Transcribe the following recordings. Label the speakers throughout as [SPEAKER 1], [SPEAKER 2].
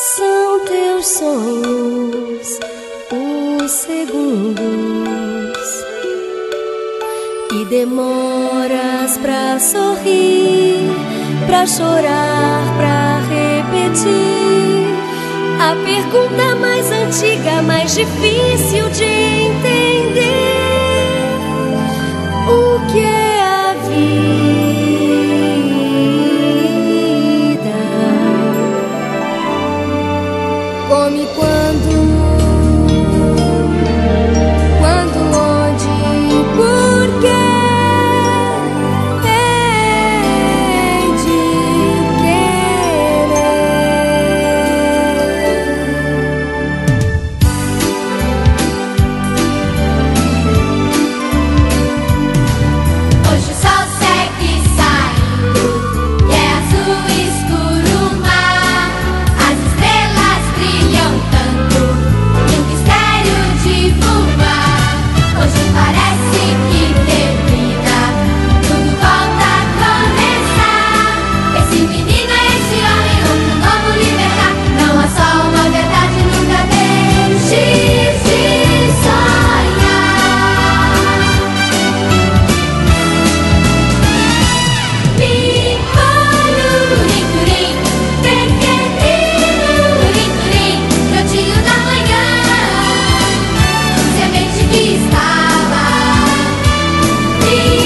[SPEAKER 1] São teus sonhos os segundos e demoras pra sorrir, pra chorar, pra repetir. A pergunta mais antiga, mais difícil de entender: O que é?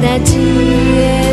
[SPEAKER 1] cada dia.